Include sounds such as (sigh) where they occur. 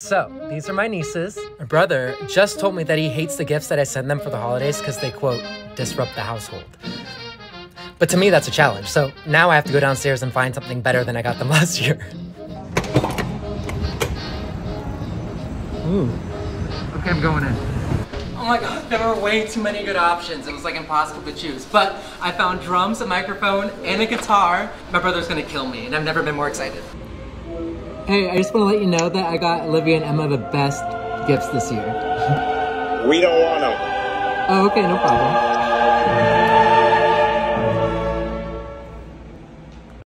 So, these are my nieces. My brother just told me that he hates the gifts that I send them for the holidays because they, quote, disrupt the household. But to me, that's a challenge. So now I have to go downstairs and find something better than I got them (laughs) last year. Ooh. Okay, I'm going in. Oh my god, there were way too many good options. It was like impossible to choose. But I found drums, a microphone, and a guitar. My brother's gonna kill me, and I've never been more excited. Hey, I just want to let you know that I got Olivia and Emma the best gifts this year. we don't want them. Oh, okay, no problem.